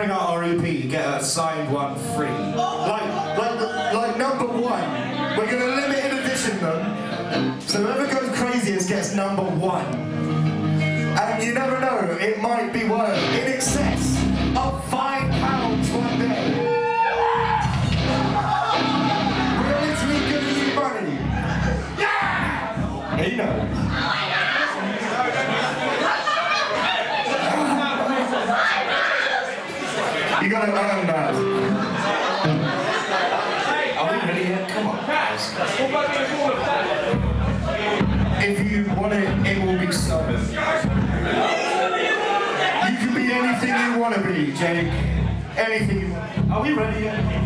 bring out our EP, get a signed one free. Like, like, like number one. We're gonna limited edition them. So whoever goes craziest gets number one. And you never know, it might be worth in excess of five Gotta earn that. Are we ready yet? Come on. If you want it, it will be so. You can be anything you want to be, Jake. Anything you want. Are we ready yet?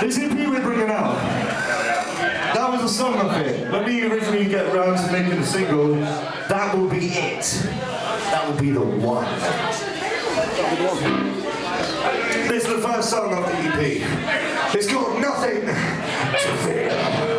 This. EP we're bringing out, that was a song of it. When we originally get around to making a single, that will be it. That will be the one. This is the first song of the EP. It's called Nothing to Fear.